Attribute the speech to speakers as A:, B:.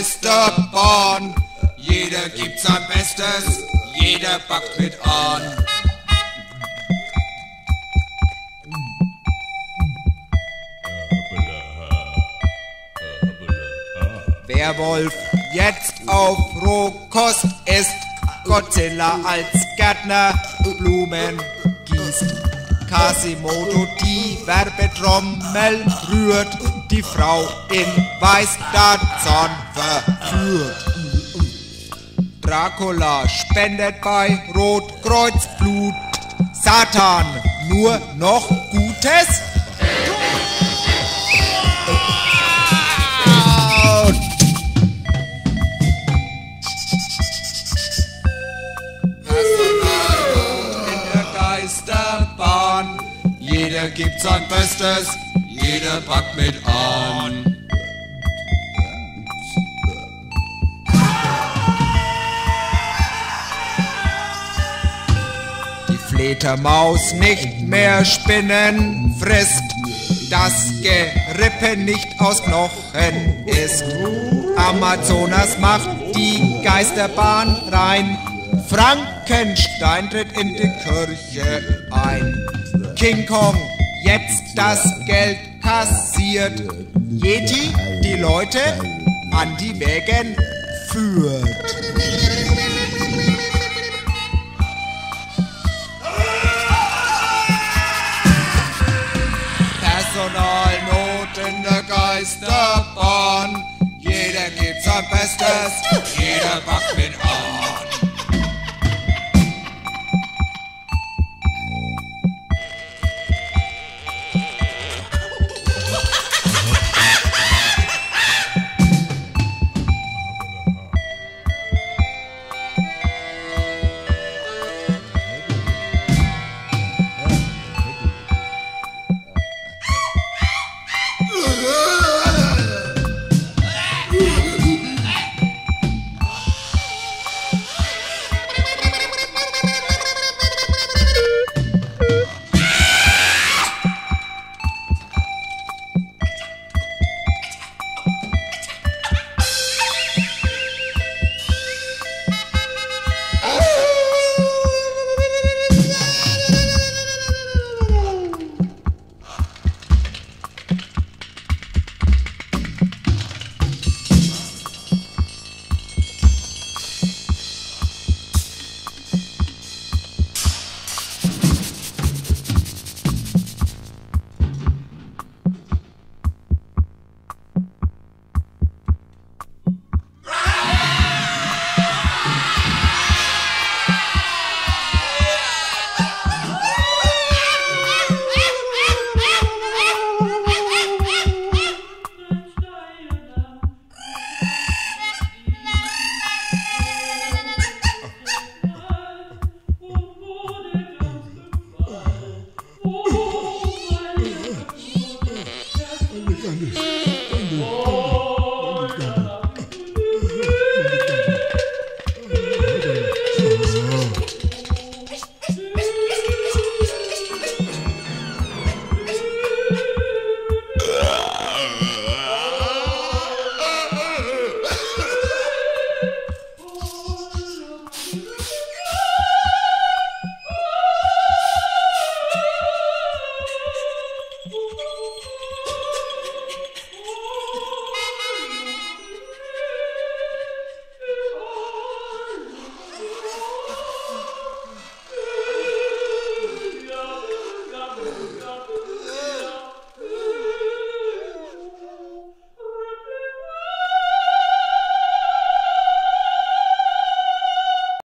A: Geisterbahn. Jeder gibt sein Bestes, jeder packt mit an. Werwolf jetzt auf Rohkost ist, Godzilla als Gärtner Blumen gießt. Quasimodo die Werbetrommel rührt, die Frau in Weiß Zorn verführt. Dracula spendet bei Rotkreuz Blut, Satan nur noch Gutes? Jeder gibt sein Bestes, jeder packt mit an. Die Fledermaus nicht mehr Spinnen frisst, das Gerippe nicht aus Knochen ist. Amazonas macht die Geisterbahn rein. Frankenstein tritt in die Kirche ein. King Kong jetzt das Geld kassiert. Yeti die Leute an die Wägen führt. Personalnot in der Geisterbahn. Jeder gibt sein Bestes, jeder packt mit Uranus.